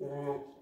嗯。